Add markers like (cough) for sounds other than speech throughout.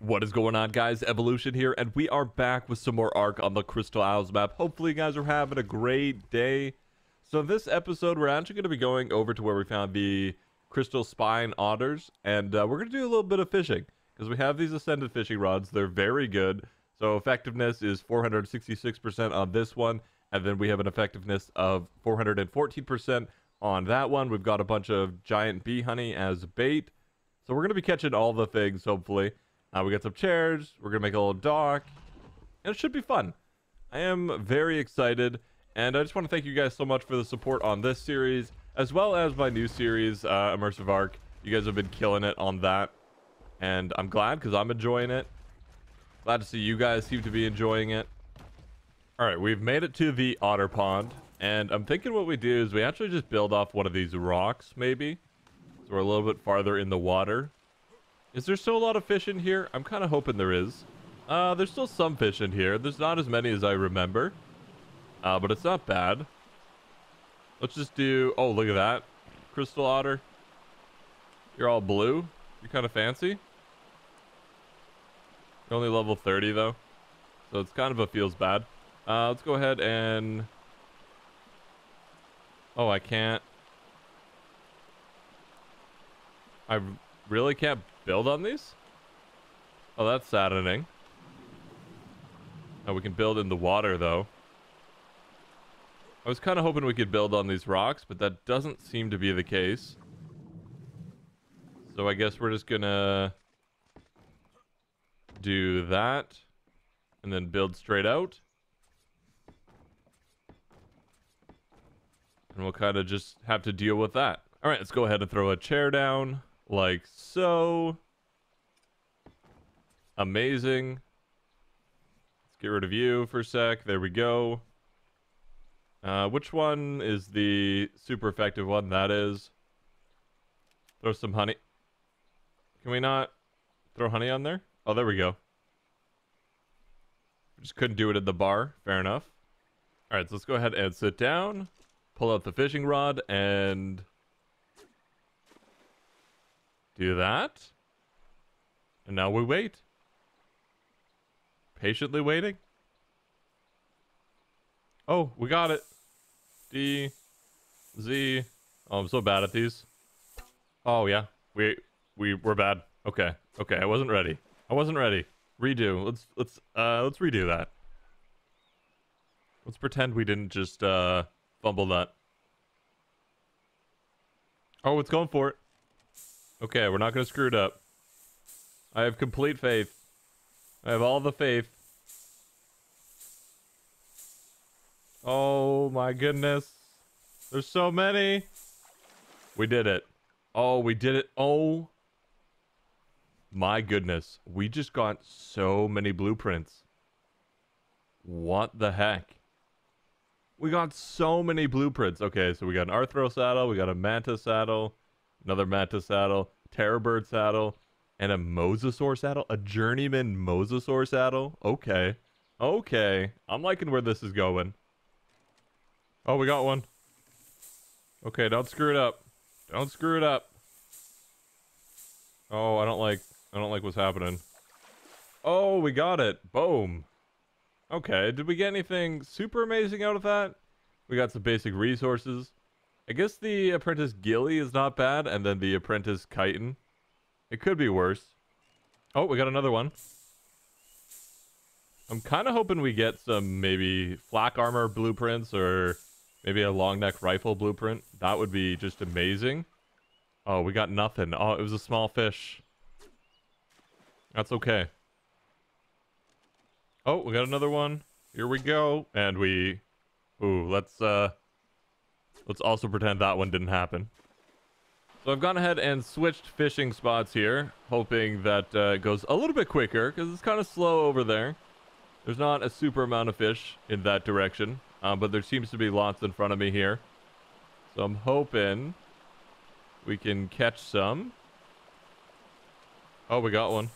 What is going on, guys? Evolution here, and we are back with some more Ark on the Crystal Isles map. Hopefully, you guys are having a great day. So, this episode, we're actually going to be going over to where we found the Crystal Spine Otters, and uh, we're going to do a little bit of fishing, because we have these Ascended fishing rods. They're very good. So, effectiveness is 466% on this one, and then we have an effectiveness of 414% on that one. We've got a bunch of giant bee honey as bait. So, we're going to be catching all the things, hopefully. Uh, we got some chairs. We're going to make a little dock. And it should be fun. I am very excited. And I just want to thank you guys so much for the support on this series, as well as my new series, uh, Immersive Ark. You guys have been killing it on that. And I'm glad because I'm enjoying it. Glad to see you guys seem to be enjoying it. All right, we've made it to the otter pond. And I'm thinking what we do is we actually just build off one of these rocks, maybe. So we're a little bit farther in the water. Is there still a lot of fish in here? I'm kind of hoping there is. Uh, there's still some fish in here. There's not as many as I remember. Uh, but it's not bad. Let's just do... Oh, look at that. Crystal otter. You're all blue. You're kind of fancy. You're only level 30, though. So it's kind of a feels bad. Uh, let's go ahead and... Oh, I can't... I really can't build on these? Oh, that's saddening. Oh, we can build in the water, though. I was kind of hoping we could build on these rocks, but that doesn't seem to be the case. So I guess we're just gonna do that and then build straight out. And we'll kind of just have to deal with that. All right, let's go ahead and throw a chair down like so. Amazing. Let's get rid of you for a sec. There we go. Uh, which one is the super effective one? That is. Throw some honey. Can we not throw honey on there? Oh, there we go. Just couldn't do it at the bar. Fair enough. All right, so let's go ahead and sit down. Pull out the fishing rod and do that. And now we wait. Patiently waiting. Oh, we got it. D, Z. Oh, I'm so bad at these. Oh, yeah. We, we, we're bad. Okay. Okay, I wasn't ready. I wasn't ready. Redo. Let's, let's, uh, let's redo that. Let's pretend we didn't just, uh, fumble that. Oh, it's going for it. Okay, we're not to screw it up. I have complete faith. I have all the faith. Oh my goodness. There's so many. We did it. Oh, we did it. Oh my goodness. We just got so many blueprints. What the heck? We got so many blueprints. Okay, so we got an Arthro saddle, we got a Manta saddle, another Manta saddle, Terrorbird saddle, and a Mosasaur saddle? A Journeyman Mosasaur saddle? Okay. Okay. I'm liking where this is going. Oh, we got one. Okay, don't screw it up. Don't screw it up. Oh, I don't like I don't like what's happening. Oh, we got it. Boom. Okay, did we get anything super amazing out of that? We got some basic resources. I guess the apprentice Ghillie is not bad, and then the apprentice Chitin. It could be worse. Oh, we got another one. I'm kind of hoping we get some maybe flak armor blueprints or maybe a long neck rifle blueprint. That would be just amazing. Oh, we got nothing. Oh, it was a small fish. That's okay. Oh, we got another one. Here we go. And we... Ooh, let's, uh... Let's also pretend that one didn't happen. So I've gone ahead and switched fishing spots here, hoping that uh, it goes a little bit quicker, because it's kind of slow over there. There's not a super amount of fish in that direction, uh, but there seems to be lots in front of me here. So I'm hoping we can catch some. Oh, we got one.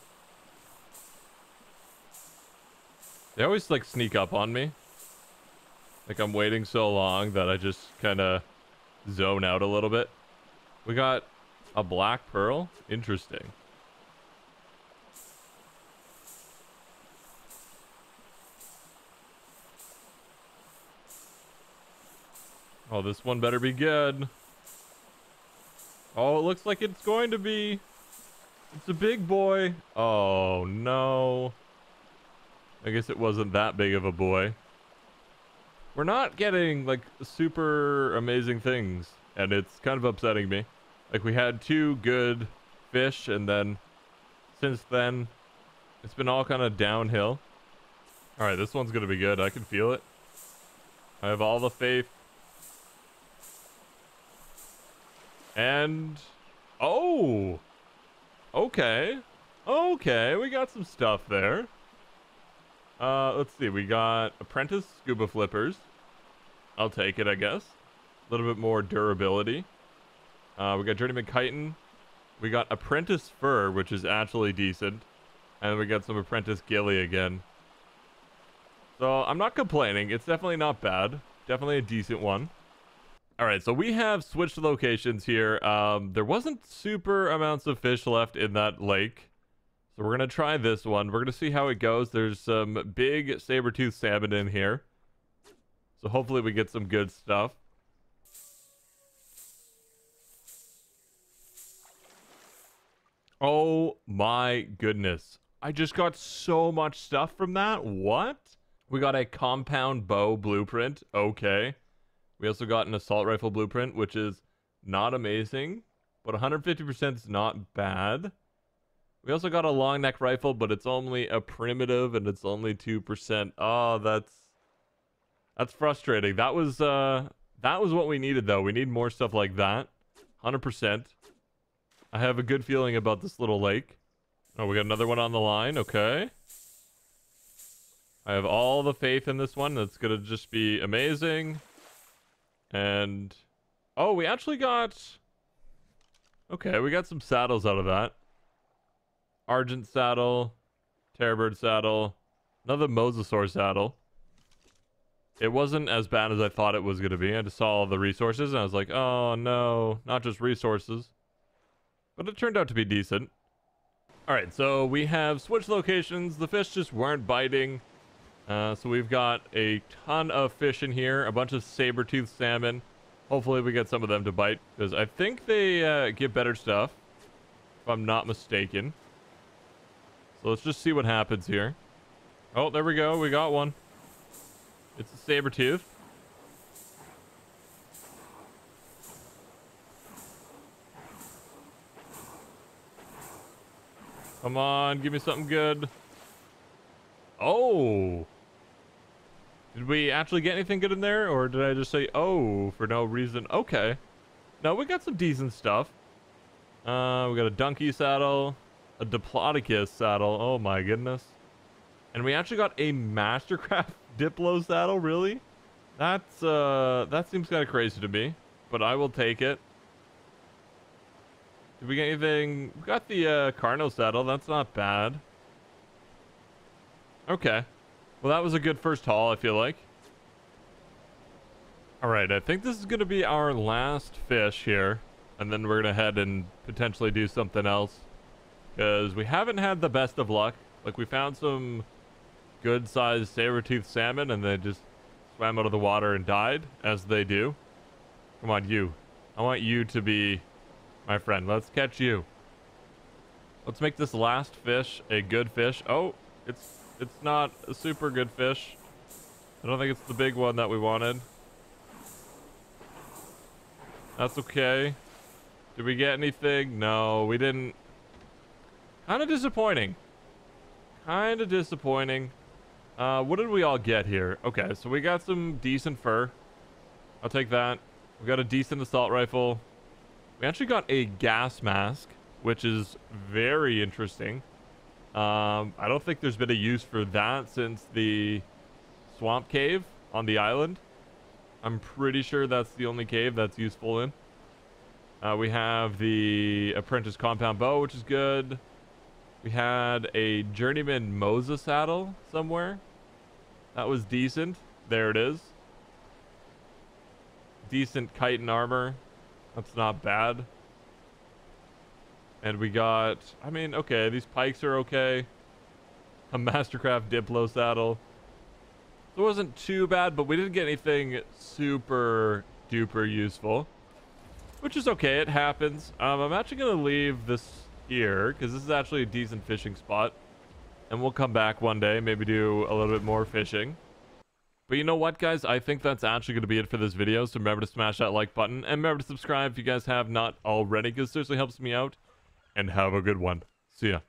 They always like sneak up on me. Like, I'm waiting so long that I just kind of zone out a little bit. We got a black pearl? Interesting. Oh, this one better be good. Oh, it looks like it's going to be. It's a big boy. Oh, no. I guess it wasn't that big of a boy. We're not getting, like, super amazing things. And it's kind of upsetting me. Like, we had two good fish, and then since then, it's been all kind of downhill. Alright, this one's going to be good. I can feel it. I have all the faith. And... Oh! Okay. Okay, we got some stuff there. Uh, let's see. We got Apprentice Scuba Flippers. I'll take it, I guess. A little bit more durability. Uh, we got Journeyman Chitin. We got Apprentice Fur, which is actually decent. And we got some Apprentice Ghillie again. So I'm not complaining. It's definitely not bad. Definitely a decent one. All right, so we have switched locations here. Um, there wasn't super amounts of fish left in that lake. We're going to try this one. We're going to see how it goes. There's some big saber-tooth salmon in here. So hopefully we get some good stuff. Oh my goodness. I just got so much stuff from that. What? We got a compound bow blueprint. Okay. We also got an assault rifle blueprint, which is not amazing, but 150% is not bad. We also got a long neck rifle, but it's only a primitive and it's only 2%. Oh, that's that's frustrating. That was uh that was what we needed though. We need more stuff like that. 100%. I have a good feeling about this little lake. Oh, we got another one on the line. Okay. I have all the faith in this one. That's going to just be amazing. And... Oh, we actually got... Okay, we got some saddles out of that. Argent saddle. Terrorbird saddle. Another Mosasaur saddle. It wasn't as bad as I thought it was going to be. I just saw all the resources and I was like, oh no, not just resources. But it turned out to be decent. Alright, so we have switched locations. The fish just weren't biting. Uh, so we've got a ton of fish in here, a bunch of saber-toothed salmon. Hopefully we get some of them to bite, because I think they uh, give better stuff, if I'm not mistaken. So let's just see what happens here. Oh, there we go. We got one. It's a saber-tooth. Come on, give me something good. Oh. Did we actually get anything good in there? Or did I just say, oh, for no reason? Okay. No, we got some decent stuff. Uh, we got a donkey saddle. A Diplodocus saddle. Oh my goodness. And we actually got a Mastercraft (laughs) Diplo saddle, really? That's, uh, that seems kind of crazy to me. But I will take it. Did we get anything? We got the, uh, Carno saddle. That's not bad. Okay. Well, that was a good first haul, I feel like. Alright, I think this is going to be our last fish here. And then we're going to head and potentially do something else. Because we haven't had the best of luck. Like, we found some good-sized saber-tooth salmon, and they just swam out of the water and died, as they do. Come on, you. I want you to be my friend. Let's catch you. Let's make this last fish a good fish. Oh, it's it's not a super good fish. I don't think it's the big one that we wanted. That's okay. Did we get anything? No, we didn't. Kind of disappointing. Kind of disappointing. Uh, what did we all get here? Okay, so we got some decent fur. I'll take that. We got a decent assault rifle. We actually got a gas mask, which is very interesting. Um, I don't think there's been a use for that since the swamp cave on the island. I'm pretty sure that's the only cave that's useful in. Uh, we have the apprentice compound bow, which is good. We had a journeyman Mosa saddle somewhere. That was decent. There it is. Decent chitin armor. That's not bad. And we got, I mean, okay, these pikes are okay. A (laughs) Mastercraft Diplo saddle. It wasn't too bad, but we didn't get anything super duper useful. Which is okay, it happens. Um, I'm actually going to leave this here, because this is actually a decent fishing spot. And we'll come back one day, maybe do a little bit more fishing. But you know what, guys? I think that's actually going to be it for this video. So remember to smash that like button. And remember to subscribe if you guys have not already, because it seriously helps me out. And have a good one. See ya.